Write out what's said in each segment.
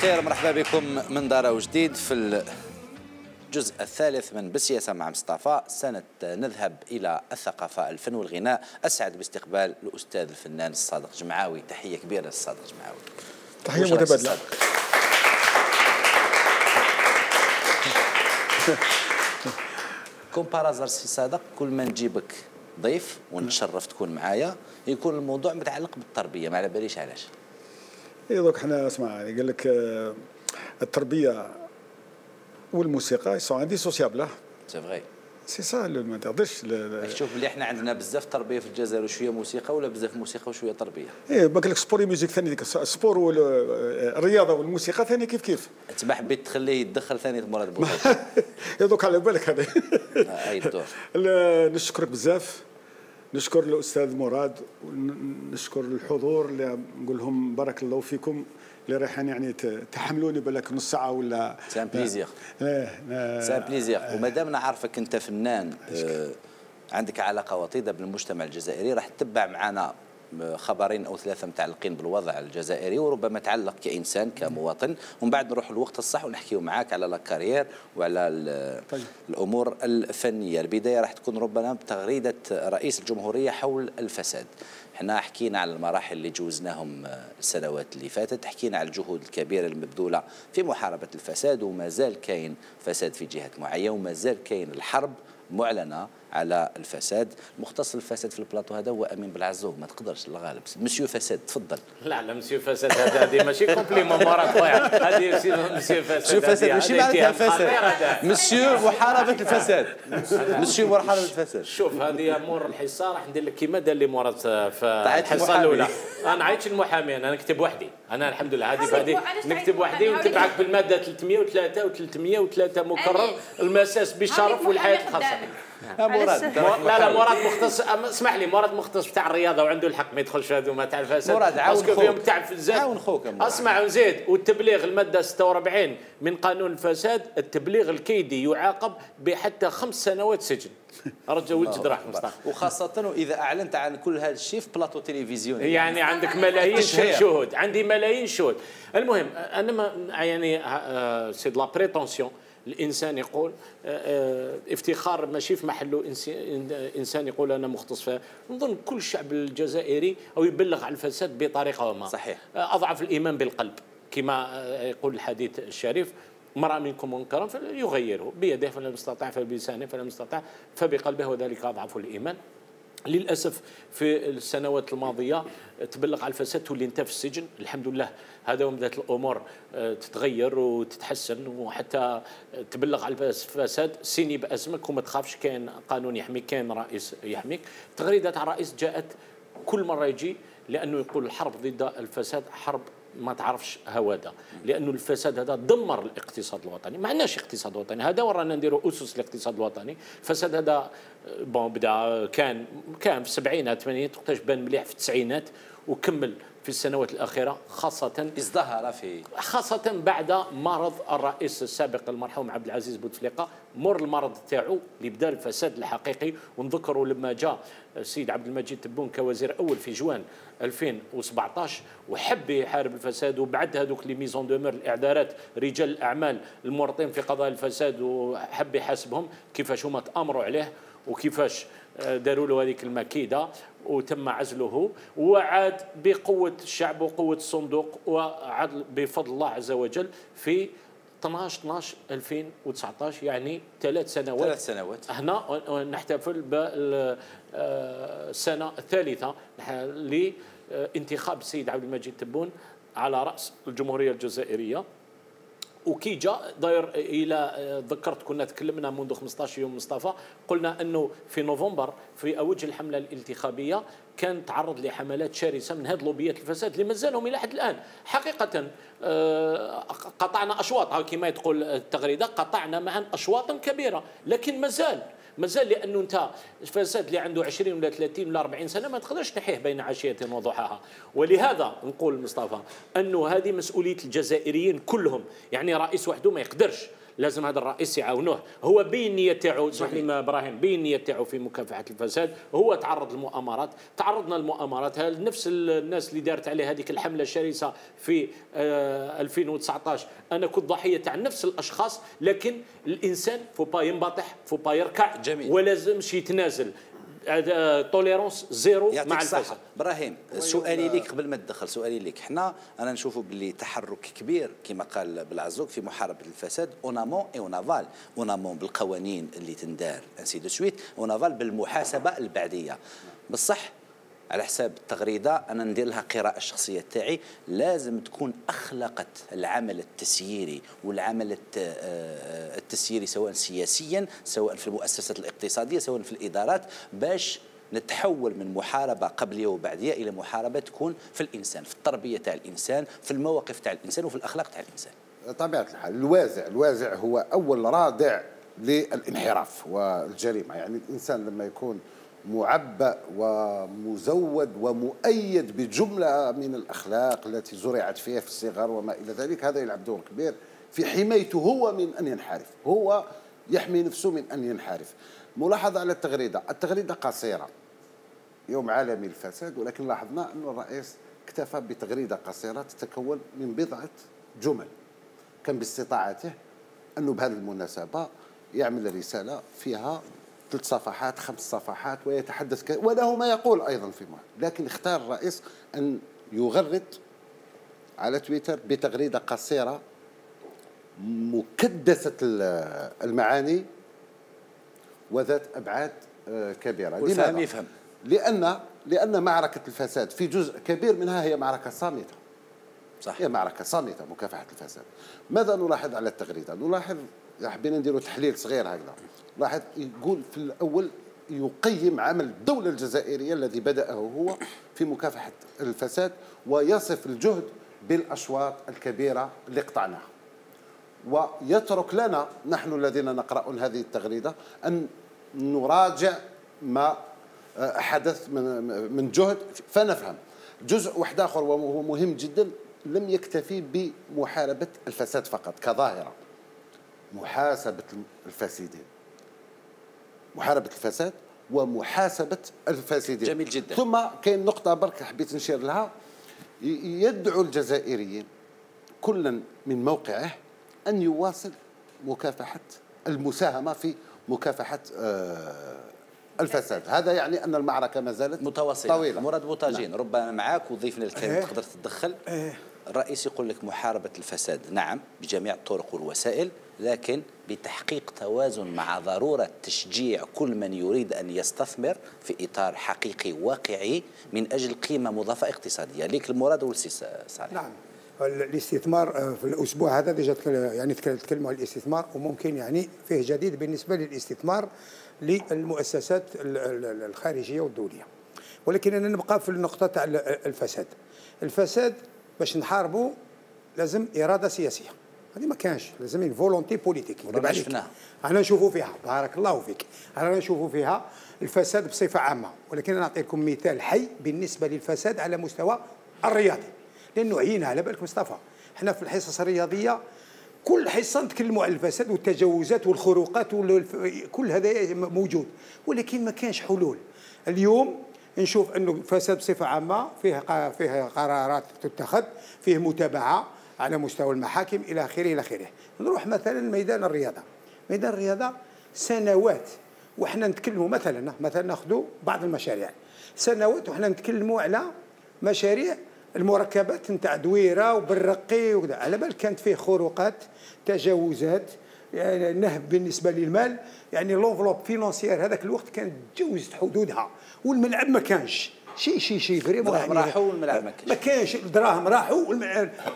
الخير مرحبا بكم من دار جديد في الجزء الثالث من بالسياسة مع مصطفى. سنة نذهب إلى الثقافة الفن والغناء. أسعد باستقبال الأستاذ الفنان الصادق جمعاوي. تحية كبيرة للصادق جمعاوي. تحية متبادلة. comme par hasard سي صادق كل ما نجيبك ضيف ونتشرف تكون معايا يكون الموضوع متعلق بالتربية. ما على باليش علاش؟ اي دوك حنا اسمع قال لك آه، التربية والموسيقى sont indissociables c'est vrai c'est ça ما تقدرش شوف اللي إحنا عندنا بزاف تربية في الجزائر وشوية موسيقى ولا بزاف موسيقى وشوية تربية؟ إيه parce que le sport musique ثاني ديك ال sport والرياضه والموسيقى ثاني كيف كيف؟ تبع حبيت تخليه يتدخل ثاني مراد بوزيد دوك على بالك هذا. نشكرك بزاف. نشكر الاستاذ مراد ونشكر الحضور اللي نقول لهم بارك الله فيكم اللي رايحين يعني تحملوني بالك نص ساعه ولا سان بليزير سان بليزير وما دام نعرفك أنت فنان آه عندك علاقة وطيدة بالمجتمع الجزائري راح تتبع معنا خبرين أو ثلاثة متعلقين بالوضع الجزائري وربما تعلق كإنسان كمواطن. ومن بعد نروح الوقت الصح ونحكيو معاك على la carrière وعلى طيب. الأمور الفنية. البداية راح تكون ربما بتغريدة رئيس الجمهورية حول الفساد. إحنا حكينا على المراحل اللي جوزناهم السنوات اللي فاتت حكينا على الجهود الكبيرة المبذولة في محاربة الفساد وما زال كاين فساد في جهات معينة وما زال كاين الحرب معلنة على الفساد. المختص الفساد في البلاطو هذا هو أمين بالعزوب ما تقدرش الغالب. مسيو فساد تفضل. لا لا مسيو فساد هذا هذه ماشي compliment مرات خويا هذه مسيو فساد مسيو فساد ماشي معناتها الفساد مسيو محاربه الفساد. مسيو محاربه الفساد. شوف هذه امور الحصه راح ندير لك كيما دار لي مرات في الحصه الأولى. أنا عيطش المحامي أنا نكتب وحدي. أنا الحمد لله هذه فهذه نكتب وحدي ونتبعك بالمادة 303 و303 مكرر. المساس بالشرف والحياة الخاصه مراد. لا لا مراد مختص اسمح لي مراد مختص بتاع الرياضة وعنده الحق ما يدخلش هذوما تاع الفساد مراد عاون خوك. فيهم تاع عاون خوك أسمع وزيد والتبليغ المادة 46 من قانون الفساد التبليغ الكيدي يعاقب بحتى خمس سنوات سجن. رجع وجد راح وخاصة وإذا أعلنت عن كل هذا الشيء في بلاطو تلفزيوني. يعني عندك ملايين شهود. عندي ملايين شهود. المهم أنا ما يعني c'est la prétention الإنسان يقول آه، آه، افتخار ماشي في محله إنسان يقول أنا مختص فيها نظن كل الشعب الجزائري أو يبلغ عن الفساد بطريقة ما صحيح. آه، أضعف الإيمان بالقلب كما يقول الحديث الشريف راى منكم منكرا فليغيره بيده فلم يستطع فبلسانه فلم يستطع فبقلبه وذلك أضعف الإيمان. للأسف في السنوات الماضية تبلغ على الفساد تولي انت في السجن الحمد لله هذا وبدات الأمور آه، تتغير وتتحسن وحتى تبلغ على الفساد سيني باسمك وما تخافش كاين قانون يحميك كاين رئيس يحميك. تغريدة الرئيس جاءت كل مرة يجي لأنه يقول الحرب ضد الفساد حرب ما تعرفش هواده لأنه الفساد هذا دمر الاقتصاد الوطني. ما عندناش اقتصاد وطني. هذا ورانا نديروا أسس الاقتصاد الوطني. الفساد هذا بون بدأ كان كان في السبعينات الثمانينات وقتاش بان مليح في التسعينات وكمل. في السنوات الأخيرة خاصة ازدهر في خاصة بعد مرض الرئيس السابق المرحوم عبد العزيز بوتفليقة. مر المرض تاعو اللي بدا الفساد الحقيقي. ونذكروا لما جاء السيد عبد المجيد تبون كوزير أول في جوان 2017 وحب يحارب الفساد. وبعد هذوك لي ميزون دومير الاعذارات رجال الأعمال المورطين في قضايا الفساد وحب يحاسبهم كيفاش هما تأمروا عليه. وكيفاش داروا له هذيك المكيدة وتم عزله وعاد بقوة الشعب وقوة الصندوق وعاد بفضل الله عز وجل في 12 12 2019 يعني ثلاث سنوات. ثلاث سنوات. هنا نحتفل بالسنه الثالثه لانتخاب السيد عبد المجيد تبون على رأس الجمهورية الجزائرية. وكي جاء داير إلى ذكرت كنا تكلمنا منذ 15 يوم مصطفى قلنا أنه في نوفمبر في أوج الحملة الانتخابية كان تعرض لحملات شرسة من هذه لوبيات الفساد اللي مازالهم إلى حد الآن. حقيقة آه، قطعنا أشواط كما تقول التغريدة قطعنا معا اشواطا كبيرة لكن مازال مازال لأنه انت الفساد اللي عنده 20 ولا 30 ولا 40 سنة ما تقدرش تحيه بين عشية وضحاها. ولهذا نقول مصطفى أنه هذه مسؤولية الجزائريين كلهم يعني رئيس وحده ما يقدرش لازم هذا الرئيس يعاونوه. هو بين تاعو اسمح لي إبراهيم بين تاعو في مكافحة الفساد. هو تعرض للمؤامرات. تعرضنا للمؤامرات. نفس الناس اللي دارت عليه هذيك الحملة الشرسة في 2019 آه، أنا كنت ضحية تاع نفس الأشخاص لكن الإنسان فو با ينبطح فو با يركع جميل. ولازمش يتنازل. tolérance zéro مع الفساد إبراهيم سؤالي لك قبل ما تدخل سؤالي لك حنا أنا نشوفوا باللي تحرك كبير كما قال بالعزوق في محاربة الفساد en amont et en aval en amont بالقوانين اللي تندار ainsi de suite en aval بالمحاسبة البعدية. بصح على حساب التغريدة أنا ندير لها قراءة الشخصيه تاعي. لازم تكون أخلقت العمل التسييري والعمل آه، التسييري سواء سياسيا سواء في المؤسسات الاقتصادية سواء في الإدارات باش نتحول من محاربة قبليه وبعدية إلى محاربة تكون في الإنسان في التربية تاع الإنسان في المواقف تاع الإنسان وفي الأخلاق تاع الإنسان. طبيعه الحال الوازع الوازع هو أول رادع للانحراف والجريمة. يعني الإنسان لما يكون معبأ ومزود ومؤيد بجملة من الأخلاق التي زرعت فيها في الصغر وما إلى ذلك. هذا يلعب دور كبير في حمايته هو من أن ينحرف. هو يحمي نفسه من أن ينحرف. ملاحظة على التغريدة. التغريدة قصيرة. يوم عالمي الفساد ولكن لاحظنا أن الرئيس اكتفى بتغريدة قصيرة تتكون من بضعة جمل. كان باستطاعته أنه بهذه المناسبة يعمل رسالة فيها ثلاث صفحات خمس صفحات ويتحدث ك... وله ما يقول أيضا في ما لكن اختار الرئيس أن يغرد على تويتر بتغريدة قصيرة مكدسة المعاني وذات أبعاد آه، كبيرة. لماذا؟ يفهم. لأن لأن معركة الفساد في جزء كبير منها هي معركة صامتة. صح. هي معركة صامتة مكافحة الفساد. ماذا نلاحظ على التغريدة؟ نلاحظ حبينا نديروا تحليل صغير هكذا. لاحظ يقول في الأول يقيم عمل الدولة الجزائرية الذي بدأه هو في مكافحة الفساد ويصف الجهد بالأشواط الكبيرة اللي قطعناها ويترك لنا نحن الذين نقرأ هذه التغريدة أن نراجع ما حدث من جهد فنفهم. جزء واحد آخر وهو مهم جدا لم يكتفي بمحاربة الفساد فقط كظاهرة. محاسبة الفاسدين. محاربة الفساد ومحاسبة الفاسدين. جميل جدا. ثم كاين نقطة برك حبيت نشير لها. يدعو الجزائريين كلا من موقعه أن يواصل مكافحة المساهمة في مكافحة آه، الفساد. هذا يعني أن المعركة ما زالت متواصلة. طويلة. مراد بوطاجين نعم. ربما معك وضيفنا الكريم إيه. تقدر تتدخل. إيه. الرئيس يقول لك محاربة الفساد. نعم بجميع الطرق والوسائل. لكن بتحقيق توازن مع ضرورة تشجيع كل من يريد أن يستثمر في إطار حقيقي واقعي من أجل قيمة مضافة اقتصادية. ليك المراد والسي صالح. نعم. الاستثمار آه، في الأسبوع هذا ديجا يعني تكلموا عن الاستثمار وممكن يعني فيه جديد بالنسبة للاستثمار للمؤسسات الخارجية والدولية. ولكن أنا نبقى في النقطة تاع الفساد. الفساد باش نحاربوا لازم إرادة سياسية. هذه ما كانش لازم volonté politique شفناها أنا نشوفوا فيها بارك الله فيك. أنا نشوفوا فيها الفساد بصفة عامة. ولكن أنا نعطيكم مثال حي بالنسبة للفساد على مستوى الرياضي. لأنه عينا على بالك مصطفى. إحنا في الحصص الرياضية كل حصة نتكلموا على الفساد والتجاوزات والخروقات كل هذا موجود. ولكن ما كانش حلول. اليوم نشوف إنه الفساد بصفة عامة فيه فيه قرارات تتخذ فيه متابعة. على مستوى المحاكم إلى آخره إلى آخره. نروح مثلا ميدان الرياضة. ميدان الرياضة سنوات وحنا نتكلموا مثلا مثلا نأخذوا بعض المشاريع. سنوات وحنا نتكلموا على مشاريع المركبات نتاع دويرة وبالرقي وكذا. على بال كانت فيه خروقات تجاوزات يعني نهب بالنسبة للمال. يعني l'enveloppe financière هذاك الوقت كانت تجاوزت حدودها والملعب ما كانش. شي شي شي vraiment الدراهم راحوا والملعب ما كانش ما كانش الدراهم راحوا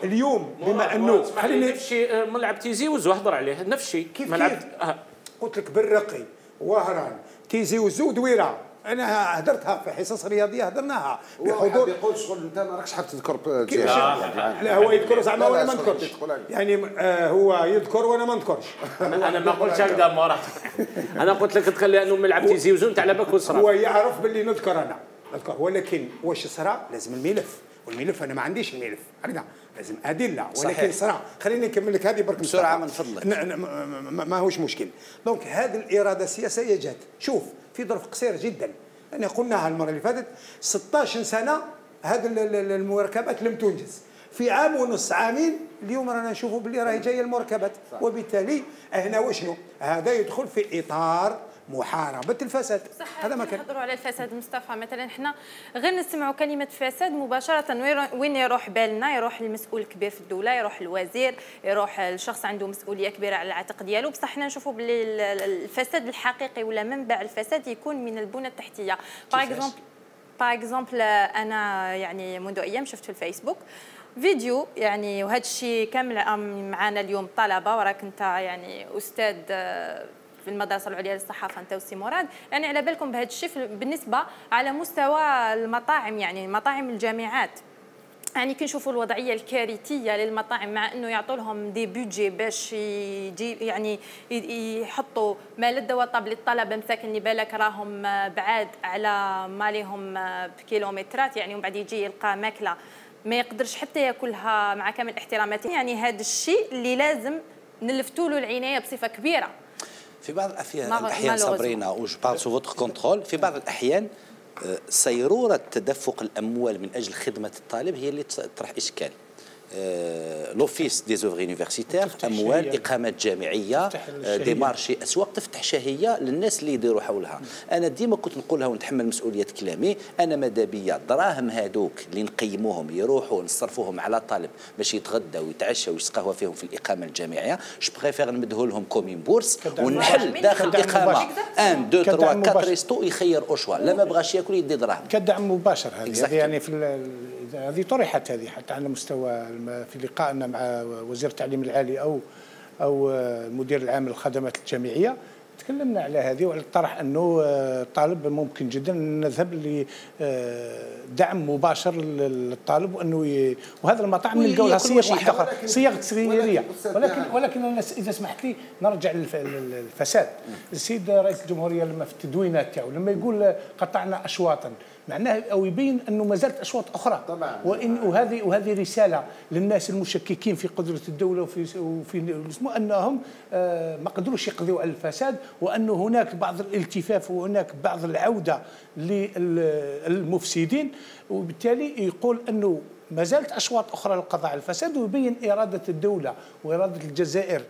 اليوم بما أنه خليني نفس الشيء ملعب تيزي وزو هضر عليه. نفس الشيء كيف؟ ملعب كيف؟ آه. قلت لك بالرقي وهران تيزي وزو دويرة. أنا هدرتها في حصص رياضية هدرناها بحضور يقول شغل أنت ما راكش حاب تذكر لا, لا هو يذكر زعما وأنا ما نذكرش. يعني آه هو يذكر وأنا ما نذكرش. أنا ما قلتش هكذا مرة. أنا قلت لك تخلي أنه ملعب تيزي وزو أنت على بالك هو يعرف باللي نذكر أنا. ولكن واش صرا؟ لازم الملف. والملف أنا ما عنديش الملف. عرفنا لازم أدلة. ولكن صراحة خليني نكمل لك هذه برك بسرعة من فضلك. ما هوش مشكل. دونك هذه الإرادة السياسية جات. شوف في ظرف قصير جدا. أنا قلناها المرة اللي فاتت 16 سنة هذه المركبات لم تنجز. في عام ونص عامين اليوم رانا نشوفوا باللي راهي جاية المركبات. وبالتالي هنا وشنو؟ هذا يدخل في إطار محاربه الفساد. صح هذا ما كان. نهضروا على الفساد مصطفى؟ مثلا إحنا غير نسمعوا كلمة فساد مباشرة. وين يروح بالنا؟ يروح المسؤول الكبير في الدولة يروح الوزير يروح الشخص عنده مسؤولية كبيرة على العاتق ديالو. بصح إحنا نشوفوا باللي الفساد الحقيقي ولا منبع الفساد يكون من البنى التحتية. par exemple par exemple أنا يعني منذ أيام شفت في الفيسبوك فيديو يعني وهذا الشيء كامل معنا اليوم طلبة. وراك أنت يعني أستاذ في المدرسة العليا للصحافة أنت وسي مراد. يعني على بالكم بهذا الشيء بالنسبة على مستوى المطاعم يعني مطاعم الجامعات. يعني كنشوفوا الوضعية الكارثية للمطاعم مع إنه يعطوا لهم دي بودجي باش يجي يعني يحطوا ما لذ وطاب للطلبة مساكن اللي بالك راهم بعاد على مالهم بكيلومترات يعني ومن بعد يجي يلقى ماكلة ما يقدرش حتى ياكلها مع كامل احتراماتي. يعني هذا الشيء اللي لازم نلفتوا له العناية بصفة كبيرة. في بعض الأحيان صابرينا و je parle sous votre contrôle في بعض الأحيان آه، سيرورة تدفق الأموال من أجل خدمة الطالب هي اللي تطرح إشكال. l'office des œuvres universitaires أموال اقامات جامعية. des marchés أسواق. تفتح شهية للناس اللي يديروا حولها. أنا ديما كنت نقولها ونتحمل مسؤولية كلامي. أنا ماذا بيا الدراهم هذوك اللي نقيموهم يروحوا نصرفوهم على طالب باش يتغدى ويتعشى ويسقهوى فيهم في الإقامة الجامعية. je préfère نمده لهم comme une bourse ونحل داخل الإقامة. 1 2 3 4 restos يخير au choix لا ما بغاش ياكل يدي دراهم. كدعم مباشر هذه. يعني في هذه طرحت هذه حتى على مستوى في لقائنا مع وزير التعليم العالي أو أو المدير العام للخدمات الجامعية تكلمنا على هذه وعلى الطرح أنه الطالب ممكن جدا نذهب لدعم مباشر للطالب وأنه ي... وهذا المطاعم نلقاو لها صيغ واحدة أخرى صيغ تسريريه ولكن ولكن أنا إذا سمحت لي نرجع للفساد. السيد رئيس الجمهورية لما في التدوينات تاعو لما يقول قطعنا اشواطا معناه أو يبين أنه ما زالت اشواط أخرى. طبعا. وإن وهذه وهذه رسالة للناس المشككين في قدرة الدولة وفي وفي أنهم آه، ما قدروش يقضوا على الفساد وأن هناك بعض الالتفاف وهناك بعض العودة للمفسدين وبالتالي يقول أنه ما زالت أشواط أخرى للقضاء. على الفساد ويبين إرادة الدولة وإرادة الجزائر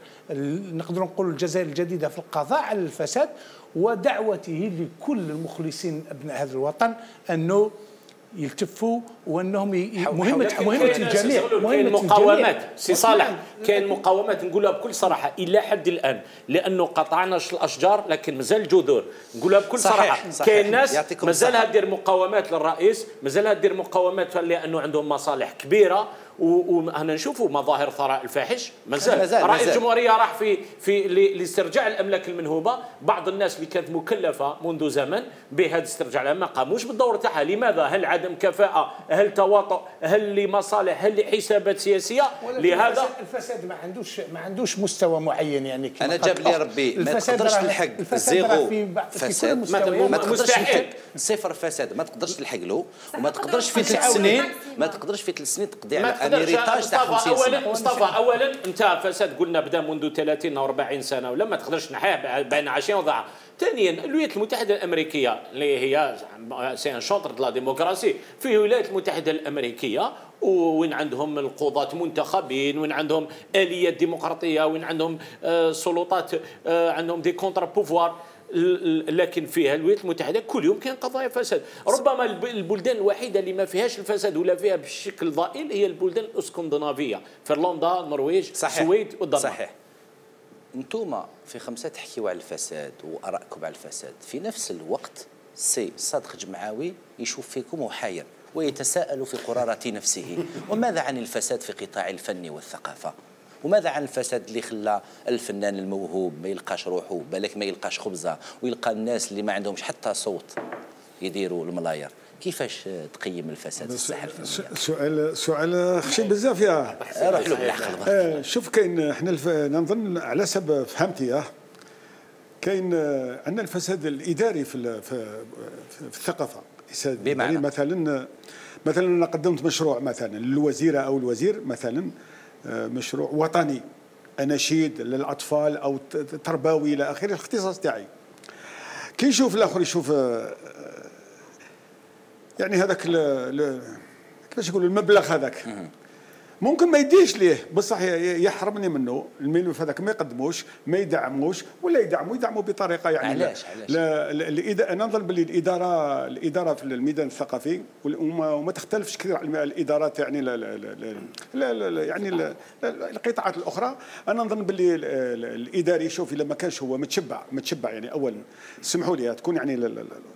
نقدر نقول الجزائر الجديدة في القضاء على الفساد ودعوته لكل المخلصين أبناء هذا الوطن أنه يلتفوا وأنهم مهمه مهمة الجميع كاين مقاومات. سي صالح. كاين مقاومات نقولها بكل صراحة إلى حد الآن. لأنه قطعنا الأشجار لكن مازال الجذور نقولها بكل صراحة. كاين ناس مازالها دير مقاومات للرئيس مازالها دير مقاومات لأنه عندهم مصالح كبيرة. وهنا نشوفوا مظاهر ثراء الفاحش. مازال رئيس الجمهورية راح في في لاسترجاع الأملاك المنهوبة. بعض الناس اللي كانت مكلفة منذ زمن بهذا استرجاع ما قاموش بالدور تاعها. لماذا؟ هل عدم كفاءة؟ هل تواطؤ؟ هل لمصالح؟ هل لحسابات سياسية؟ لهذا الفساد ما عندوش ما عندوش مستوى معين يعني أنا جاب لي ربي ما تقدرش تلحق. زيرو. فساد. ما تقدرش تلحق. صفر فساد. ما تقدرش تلحق له. وما تقدرش في ثلاث سنين ما تقدرش في ثلاث سنين تقضي على تاع 50 سنه اولا مصطفى اولا أنت فساد قلنا بدا منذ 30 أو 40 سنة ولا ما تقدرش نحيه بين عشيه وضعها ثانيا الولايات المتحدة الأمريكية اللي هي c'est un chantre de la démocratie في الولايات المتحدة الأمريكية وين عندهم القضاة منتخبين وين عندهم آليات ديمقراطية وين عندهم آه، سلطات آه، عندهم des contre-pouvoirs لكن فيها الولايات المتحدة كل يوم كاين قضايا فساد. ربما البلدان الوحيدة اللي ما فيهاش الفساد ولا فيها بشكل ضئيل هي البلدان الإسكندنافية. فنلندا النرويج السويد والدنمارك. صحيح. أنتم في خمسة تحكيوا على الفساد وأرائكم على الفساد. في نفس الوقت سي صادق جمعاوي يشوف فيكم وحاير ويتساءل في قرارة نفسه. وماذا عن الفساد في قطاع الفن والثقافة؟ وماذا عن الفساد اللي خلى الفنان الموهوب ما يلقاش روحه بالك ما يلقاش خبزة ويلقى الناس اللي ما عندهمش حتى صوت يديروا الملاير كيفاش تقيم الفساد في الساحه الفنيه؟ سؤال سؤال خشن بزاف يا. روح له بالعقل آه شوف كاين إحنا نظن على حسب فهمتي آه، كاين عندنا الفساد الإداري في في, في الثقافة بمعنى؟ مثلا مثلا أنا قدمت مشروع مثلا للوزيرة أو الوزير مثلا مشروع وطني. اناشيد للأطفال أو تربوي إلى آخره الاختصاص تاعي. كي يشوف الآخر يشوف آه، يعني هذاك كيفاش يقولوا المبلغ هذاك. ممكن ما يديش ليه بصح يحرمني منه الملف هذاك ما يقدموش ما يدعموش ولا يدعموا يدعموا بطريقه يعني علاش علاش أنا نظن باللي الاداره الاداره في الميدان الثقافي وما تختلفش كثير عن الادارات يعني لا لا لا, لا, لا يعني لا القطاعات الاخرى أنا نظن باللي الاداري شوف اذا ما كانش هو متشبع متشبع يعني اولا سمحوا لي تكون يعني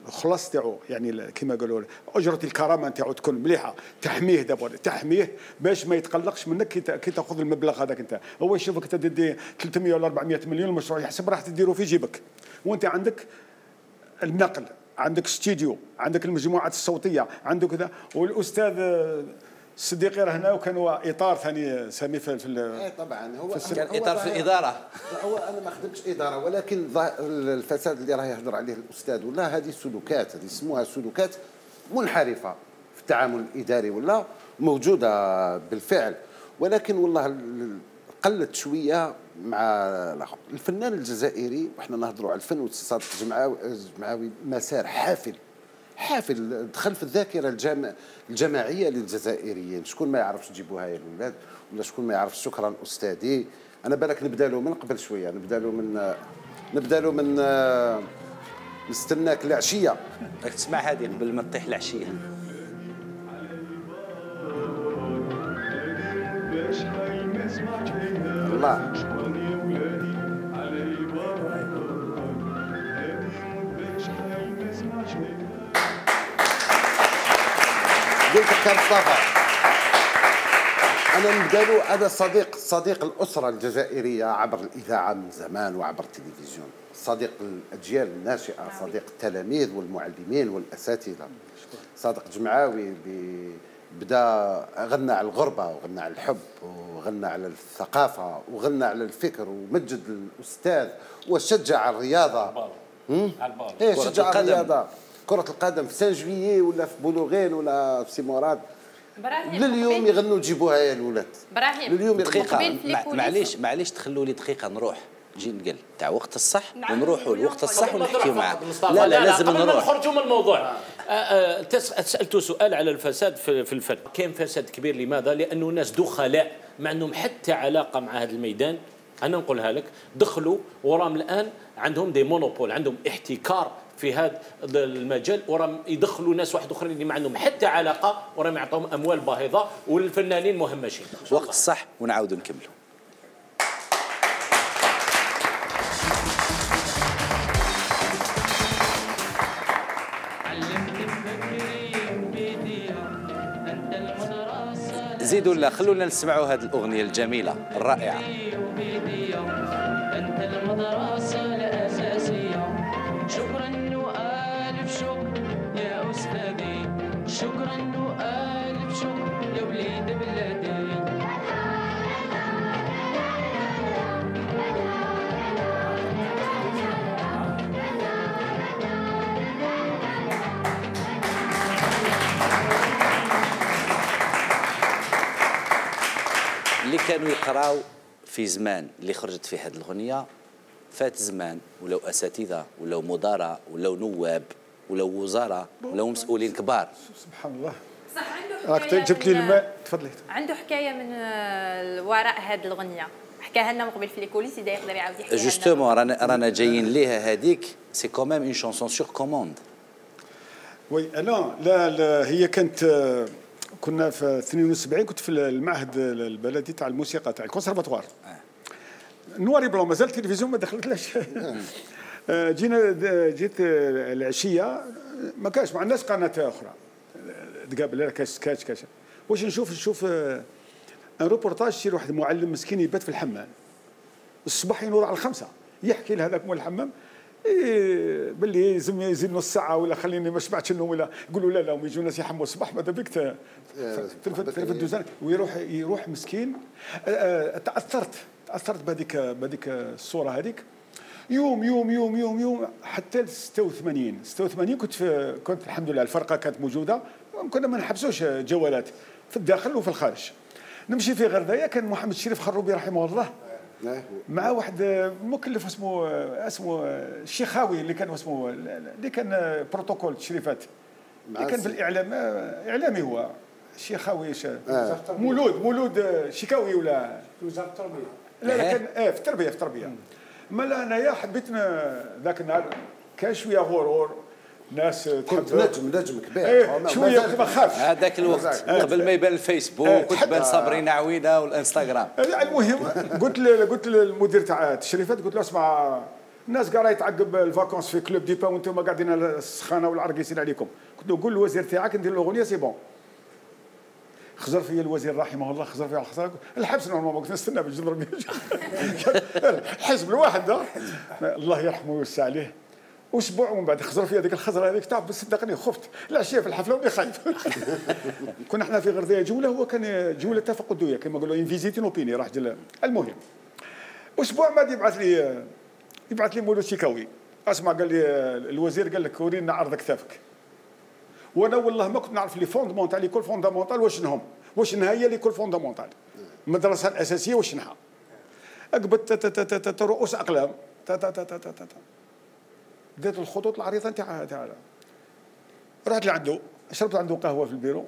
الخلاص تاعو يعني كما قالوا اجره الكرامه تاعو تكون مليحه تحميه دابا تحميه باش ما يتقلقش منك كي تاخذ المبلغ هذاك انت. هو يشوفك تدي 300 ولا 400 مليون المشروع يحسب راح تديروا في جيبك. وانت عندك النقل عندك استديو عندك المجموعات الصوتية عندك كذا. والأستاذ الصديقي راه هنا وكان هو إطار ثاني سامي في, في اي طبعا. هو في كان إطار في الإدارة. هو أنا ما خدمتش إدارة ولكن الفساد اللي راه يهضر عليه الأستاذ ولا هذه سلوكات هذه يسموها سلوكات منحرفة في التعامل الإداري ولا موجودة بالفعل. ولكن والله قلت شوية مع الفنان الجزائري وحنا نهضروا على الفن والاقتصاد الجمعوي مسار حافل. حافل دخل في الذاكرة الجمع الجماعية للجزائريين. شكون ما يعرفش تجيبوها يا الاولاد ولا شكون ما يعرفش؟ شكرا أستاذي. أنا بالك نبدأ له من قبل شوية. نبدأ له من نبدأ له من نستناك العشية. راك تسمع هذه قبل ما تطيح العشية. الله. قلت لك مصطفى أنا نبدا هذا صديق صديق الأسرة الجزائرية عبر الإذاعة من زمان وعبر التلفزيون. صديق الأجيال الناشئة صديق التلاميذ والمعلمين والأساتذة. صادق جمعاوي بدا غنى على الغربة وغنى على الحب وغنى على الثقافة وغنى على الفكر ومجد الأستاذ وشجع الرياضة. على البال. إيه شجع الرياضة. كرة القدم في سان جويي ولا في بولوغين ولا في سيموراد لليوم يغنوا تجيبوها يا الولاد. إبراهيم لليوم دقيقة معليش معليش تخلوا لي دقيقة نروح. نجي نقل تاع وقت الصح ونروحوا لوقت الصح ونحكيوا معاه لا لا لازم نروح. نخرجوا من الموضوع. آه، آه، سألت سؤال على الفساد في الفن. كاين فساد كبير لماذا؟ لأنه الناس دخلاء ما عندهم حتى علاقة مع هذا الميدان. أنا نقولها لك دخلوا وراهم الآن عندهم دي مونوبول عندهم احتكار في هذا المجال وراهم يدخلوا ناس واحد آخرين اللي ما عندهم حتى علاقة وراهم يعطوهم أموال باهظة والفنانين مهمشين. وقت الصح ونعاودوا نكملوا زيدوا لا خلونا نسمعوا هذه الأغنية الجميلة الرائعة. أنت المدرسة. كانوا يقراو في زمان اللي خرجت فيه هذه الاغنيه فات زمان ولو أساتذة ولو مدراء ولو نواب ولو وزراء ولو مسؤولين كبار. سبحان الله. صح عنده حكاية جبت لي الماء. تفضلي. عنده حكاية من وراء هذه الاغنيه حكاها لنا من قبل في les coulisses إذا يقدر يعاود يحكيها justement رانا رانا جايين ليها هذيك c'est quand même une chanson sur commande oui أنا لا, لا هي كانت كنا في 72 كنت في المعهد البلدي تاع الموسيقى تاع الكونسرفاتوار. نواري بلون مازال التلفزيون ما دخلتلاش آه، جينا جيت العشية ما كانش مع الناس قناة أخرى. تقابل كاش كاش كاش. واش نشوف نشوف ان آه، روبورتاج يصير واحد معلم مسكين يبات في الحمام. الصباح ينور على الخمسة يحكي لهذاك مول الحمام إيه باللي يلزم يزيد نص ساعة ولا خليني ما شبعتش النوم ولا يقولوا لا لا ويجوا ناس يحموا الصباح ماذا بك في الدوزان. ويروح يروح مسكين. آه، تأثرت. تأثرت بهذيك بهذيك الصورة هذيك. يوم يوم يوم يوم يوم حتى ل 86 86 كنت في كنت الحمد لله الفرقة كانت موجودة. كنا ما نحبسوش جوالات في الداخل وفي الخارج. نمشي في غرداية كان محمد الشريف خروبي رحمه الله. مع واحد مكلف اسمه اسمه الشيخاوي اللي كان اسمه اللي كان بروتوكول التشريفات اللي كان في الإعلام إعلامي هو الشيخاوي آه. مولود مولود شيكاوي ولا؟ وزاره التربية. لا لا كان آه في التربية في التربية. مالا انايا حبيت ذاك النهار كان شوية غرور ناس كنت نجم نجم كبير. إيه شوية كنت بخاف هذاك الوقت قبل ما يبان الفيسبوك إيه، كنت بان صابرين عويدة والإنستغرام. المهم قلت قلت للمدير تاع التشريفات قلت له اسمع الناس قاعدة يتعقب الفاكونس في كلوب ديبا وأنتم قاعدين السخانة والعرقيسين عليكم. قلت له قول للوزير تاعك ندير الاغنيه سي بون. خزر فيا الوزير رحمه الله خزر فيا الخسارة. الحبس نورمالمون كنت نستنى باش نضرب الحزب الواحد الله يرحمه ويوسع عليه. أسبوع ومن بعد خزر فيا هذيك الخزرة هذيك تعب صدقني خفت. العشيه في الحفلة وني خايف. كنا إحنا في غرديه جولة هو كان جولة تفقديه كما يقولوا انفيزيتي نوبيني راح جل. المهم أسبوع بعد يبعث لي يبعث لي مولود شيكاوي أسمع قال لي الوزير قال لك ورينا عرض كتافك وأنا والله ما كنت نعرف les fondamentales l'école fondamentale واش نهم واش هي l'école fondamentale المدرسة الأساسية واش نها اقبت رؤوس أقلام. تا تا تا تا تا تا بدات الخطوط العريضة. نتاع تاع رحت لعنده شربت عنده قهوة في البيرو.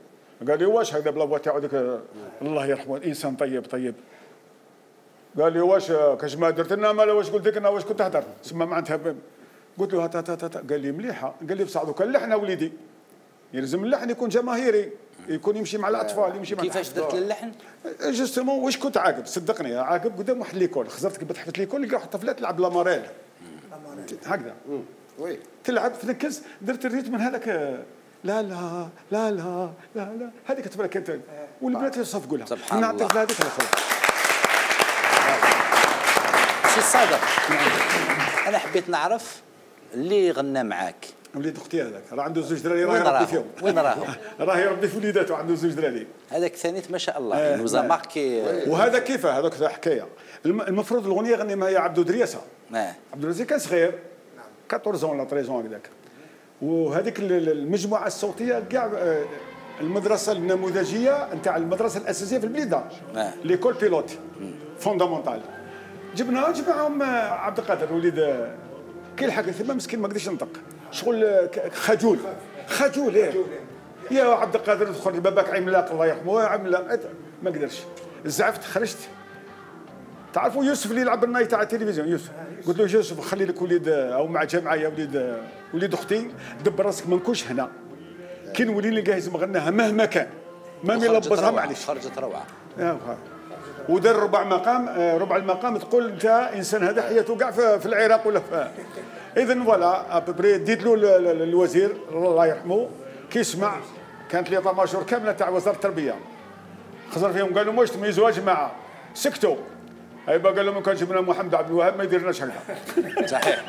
قال لي واش هذا بلا تاعو ذاك الله يرحمه انسان طيب طيب. قال لي واش كاش ما درت لنا مالا واش قلت لك أنا واش كنت تهدر سما معناتها قلت له تا تا تا قال لي مليحة. قال لي بصح دوكا اللحن وليدي. يلزم اللحن يكون جماهيري يكون يمشي مع الأطفال يمشي مع كيفاش درت اللحن؟ justement واش كنت عاقب؟ صدقني عاقب قدام واحد l'école. خزرت كبت حفله l'école لقى واحد الطفله تلعب la marelle. هكذا. oui. تلعب تنكس درت ال rythme من هذاك لا لا لا لا لا لا هذيك الطفله كانت والبنات يصفقوا لها سبحان الله. هذيك سي الصادق أنا حبيت نعرف اللي غنى معاك. وليد أختي هذاك. راه عنده زوج دراري راه يربي فيهم. وين راهم؟ راه يربي في وليداته عنده زوج دراري. هذاك ثاني ما شاء الله. آه نوزا ماركي وهذا كيف؟ هذاك حكاية. المفروض الاغنيه غني معايا عبدو درياسه آه. عبدو درياسه كان صغير. 14 ولا 13 هكذاك. وهذيك المجموعة الصوتية كاع آه، المدرسة النموذجية نتاع المدرسة الأساسية في البليده آه. l'école pilote. fondamentale. جبنا جبناهم عبد القادر وليد آه، كي الحق ثم مسكين ما قدرش ينطق. شغل خجول. خجول إيه. يا عبد القادر ادخل باباك عملاق الله يرحمه عملاق ما قدرش. زعفت خرجت. تعرفوا يوسف اللي يلعب الناي تاع التلفزيون؟ يوسف. قلت له يوسف خلي لك وليد أو مع جماعة يا وليد وليد أختي دبر راسك ما نكونش هنا. كي نولي نلقاه يزم غناها مهما كان. ما يلبسها معليش. خرجت روعة. ودار ربع مقام آه، ربع المقام تقول أنت إنسان هذا حياته كاع في العراق ولا في اذا فوالا ابري ديت له الوزير الله يرحمه كيسمع. كانت لي ماجور كاملة تاع وزارة التربية. خزر فيهم قالوا واش تميزوا جماعة سكتوا هيبقى قال لهم كان جبنا محمد عبد الوهاب ما يديرناش هكذا صحيح.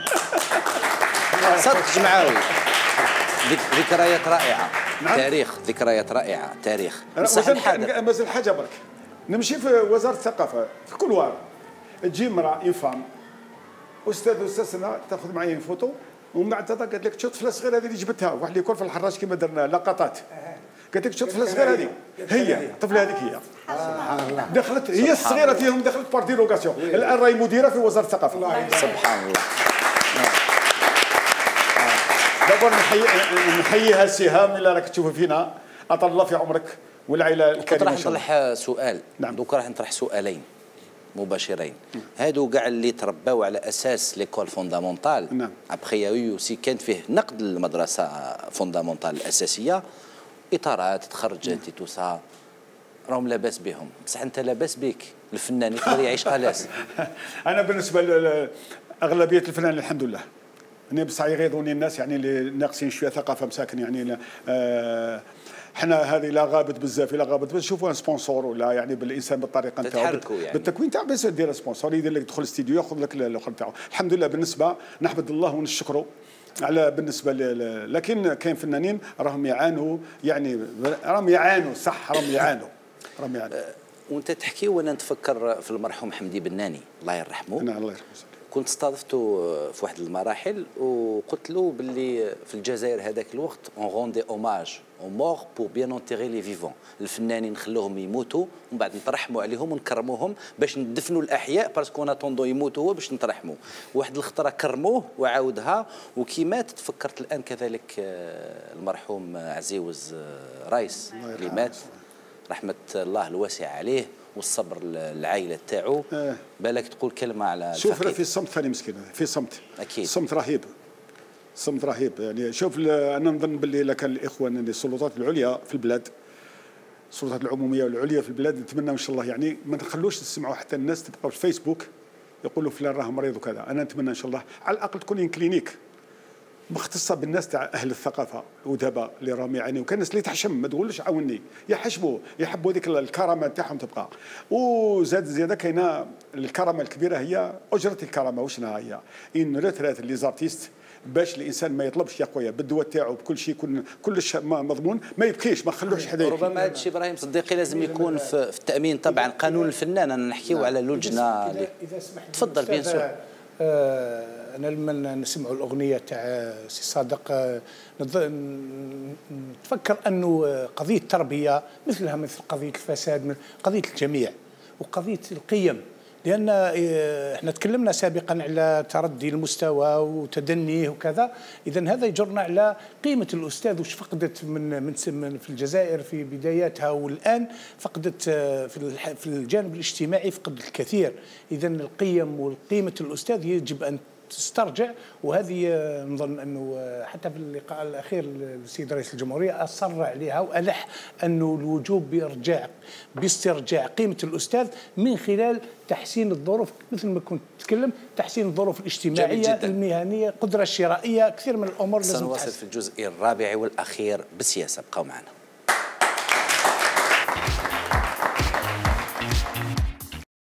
صدق جمعاوي ذكريات رائعة. نعم. تاريخ ذكريات رائعة. تاريخ. مازال حاجة برك. نمشي في وزارة الثقافة في كل وار تجي امراه une femme أستاذ أستاذ سنه تأخذ معايا فوتو. ومن بعد قالت لك شوف الطفله الصغيره هذه اللي جبتها. واحد يكون في الحراش كما درنا لقطات. قالت لك شوف الطفله الصغيره هذه هي الطفله هذيك هي. سبحان الله. دخلت هي الصغيرة فيهم دخلت par dérogation الآن راهي مديرة في وزارة الثقافة. سبحان الله. دابا نحيي نحييها السهام اللي راك تشوف فينا. أطال الله في عمرك والعائله الكريمة راح نطرح سؤال. نعم. دوك راح نطرح سؤالين مباشرين. هادو كاع اللي ترباو على أساس l'école fondamentale. نعم. après aussi كانت فيه نقد المدرسة fondamentale الأساسية. إطارات تخرجت تو سا راهم لاباس بهم. بصح أنت لاباس بك الفنان يقدر يعيش قلاس أنا بالنسبة لاغلبيه الفنان الحمد لله. أنا بصح يغيظوني الناس يعني اللي ناقصين شوية ثقافة مساكن يعني آه إحنا هذه لا غابت بزاف. لا غابت بس شوفوا سبونسور ولا يعني بالإنسان بالطريقة نتاعو. يعني. بالتكوين تاع بس دير سبونسور. يدير لك تدخل الاستديو ياخذ لك الآخر نتاعو الحمد لله بالنسبة نحمد الله ونشكره. على بالنسبة ل... لكن كاين فنانين راهم يعانوا يعني راهم يعانوا صح راهم يعانوا راهم يعانوا. وأنت تحكي وأنا نتفكر في المرحوم حمدي بناني الله يرحمه. نعم الله يرحمه. كنت استضفته في واحد المراحل وقلت له باللي في الجزائر هذاك الوقت on rend hommage aux morts pour bien enterrer les vivants الفنانين نخلوهم يموتوا ومن بعد نترحموا عليهم ونكرموهم باش ندفنوا الأحياء parce que ناتوندو يموتوا هو باش نترحموا واحد الخطرة كرموه وعاودها وكي مات تفكرت الآن كذلك آه، المرحوم عزيوز آه، رايس اللي مات. رحمة الله الواسعة عليه. والصبر العائله تاعو. آه. بالك تقول كلمة على شوف في الصمت ثاني مسكين في صمت. أكيد. صمت رهيب. صمت رهيب. يعني شوف أنا نظن باللي كان الإخوان السلطات العليا في البلاد السلطات العمومية والعليا في البلاد نتمنى إن شاء الله. يعني ما نخلوش نسمعوا حتى الناس تبقى في الفيسبوك يقولوا فلان راه مريض وكذا. أنا نتمنى إن شاء الله. على الأقل تكون clinique مختصه بالناس تاع أهل الثقافة ودابا اللي راهم يعانيوا وكان الناس اللي تحشم ما تقولش عاوني يحشموا يحبوا هذيك الكرامة تاعهم تبقى. وزاد زيادة كاينة الكرامة الكبيرة هي أجرة الكرامة. وشنها هي؟ une retraite les artistes باش الإنسان ما يطلبش يا خويا بالدواء تاعو بكل شيء يكون كلش مضمون ما يبكيش ما خلوش حدا ربما هذا الشيء إبراهيم صديقي لازم يكون في, التأمين طبعا. قانون الفنان أنا نحكيو نعم. على اللجنه اذا تفضل bien sûr. آه، أنا لما نسمعوا الأغنية تاع سي صادق نتفكر أنه قضية التربية مثلها مثل قضية الفساد قضية الجميع وقضية القيم. لأن آه، إحنا تكلمنا سابقا على تردي المستوى وتدنيه وكذا. اذا هذا يجرنا على قيمة الأستاذ وش فقدت من من في الجزائر في بداياتها والآن فقدت آه، في الجانب الاجتماعي فقدت الكثير. اذا القيم وقيمه الأستاذ يجب أن تسترجع. وهذه آه، نظن أنه آه، حتى في اللقاء الأخير السيد رئيس الجمهورية أصر عليها وألح انه الوجوب بإرجاع باسترجاع قيمة الأستاذ من خلال تحسين الظروف. مثل ما كنت تتكلم تحسين الظروف الاجتماعية المهنية القدره الشرائيه كثير من الأمور لازم سنواصل في الجزء الرابع والأخير بالسياسة. ابقوا معنا.